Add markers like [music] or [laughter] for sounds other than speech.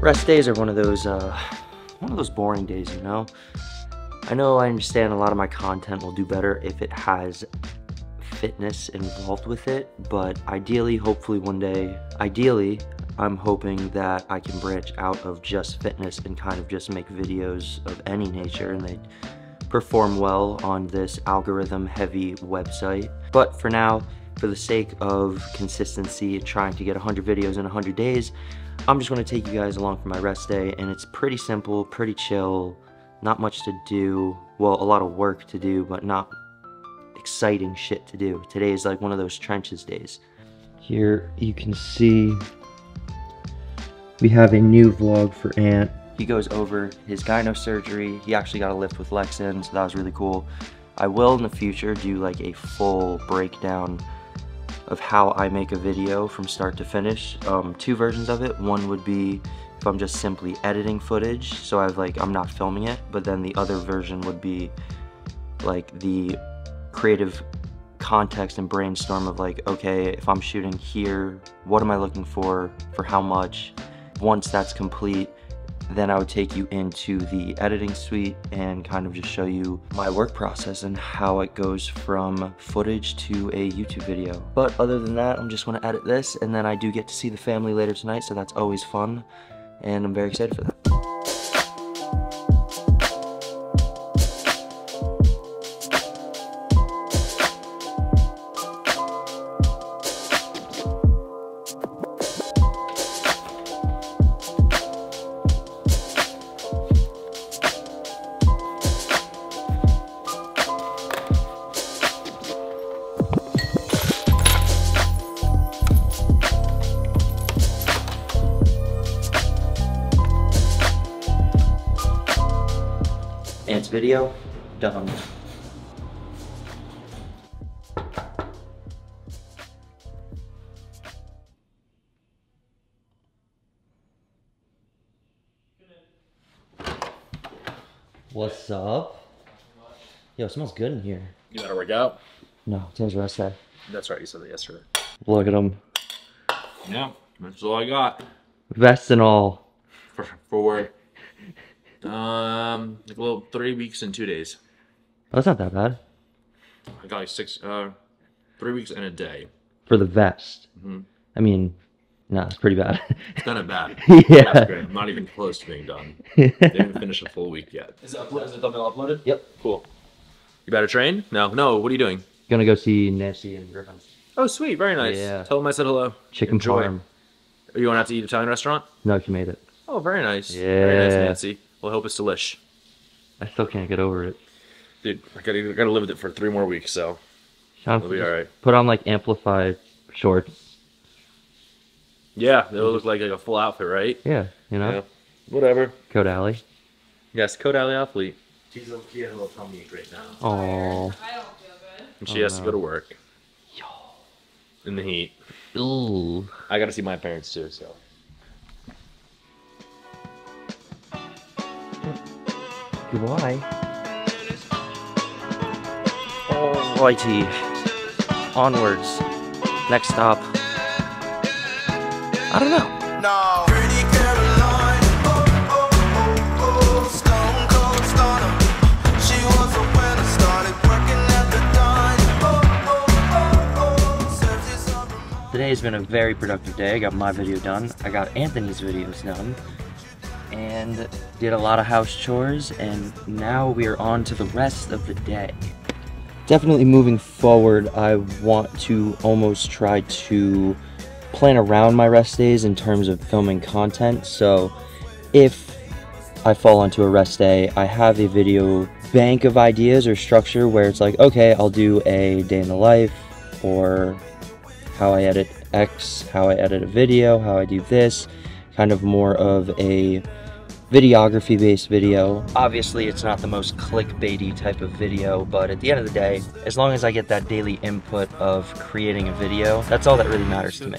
rest days are one of those, uh, one of those boring days, you know? I know I understand a lot of my content will do better if it has fitness involved with it, but ideally, hopefully one day, ideally, I'm hoping that I can branch out of just fitness and kind of just make videos of any nature and they perform well on this algorithm heavy website. But for now, for the sake of consistency, trying to get 100 videos in 100 days, I'm just gonna take you guys along for my rest day and it's pretty simple, pretty chill, not much to do. Well, a lot of work to do, but not exciting shit to do. Today is like one of those trenches days. Here you can see we have a new vlog for Ant. He goes over his gyno surgery. He actually got a lift with Lexan, so that was really cool. I will in the future do like a full breakdown of how I make a video from start to finish. Um, two versions of it. One would be if I'm just simply editing footage, so I've like I'm not filming it, but then the other version would be like the creative context and brainstorm of like, okay, if I'm shooting here, what am I looking for, for how much? Once that's complete, then I would take you into the editing suite and kind of just show you my work process and how it goes from footage to a YouTube video. But other than that, I'm just gonna edit this and then I do get to see the family later tonight, so that's always fun and I'm very excited for that. Video, done. What's up? Yo, it smells good in here. You gotta work out. No, today's rest day. That's right, you said that yesterday. Look at them. Yeah, that's all I got Vest and all. for for [laughs] um like a little three weeks and two days. Oh, that's not that bad. I got like six uh three weeks and a day. For the vest. Mhm. I mean, no, it's pretty bad. It's kind of bad. [laughs] yeah. That's great. I'm not even close to being done. [laughs] They didn't finish a full week yet. Is, it upload, is the thumbnail uploaded? Yep. Cool. You better train? No, no. What are you doing? Gonna go see Nancy and Griffin. Oh, sweet. Very nice. Yeah. Tell them I said hello. Chicken Enjoy. parm. Are you going out to eat Italian restaurant? No, she made it. Oh, very nice. Very nice, Nancy. Well, I hope it's delish. I still can't get over it. Dude, I gotta, I gotta live with it for three more weeks, so Jonathan, it'll be alright. Put on like amplified shorts. Yeah, it'll look like, like a full outfit, right? Yeah, you know, Yeah. Whatever. Code Alley. Yes, Code Alley athlete. She's a, she has a little tummy right now. Oh, I don't feel good. And she Oh, has to oh, go to work. Yo. In the heat. ooh. I gotta see my parents too, so. Goodbye. Alrighty. Onwards. Next stop. I don't know. No. Pretty Caroline, oh, oh, oh, oh. stone cold stunner. She was a winner, started working at the dime. Oh, oh, Serves you some remind- Today's been a very productive day. I got my video done. I got Anthony's videos done. And did a lot of house chores. And now we are on to the rest of the day. Definitely moving forward, I want to almost try to plan around my rest days in terms of filming content. So if I fall onto a rest day, I have a video bank of ideas or structure where it's like, okay, I'll do a day in the life or how I edit X, how I edit a video, how I do this, kind of more of a videography based video. Obviously, it's not the most clickbaity type of video, but at the end of the day, as long as I get that daily input of creating a video, that's all that really matters to me.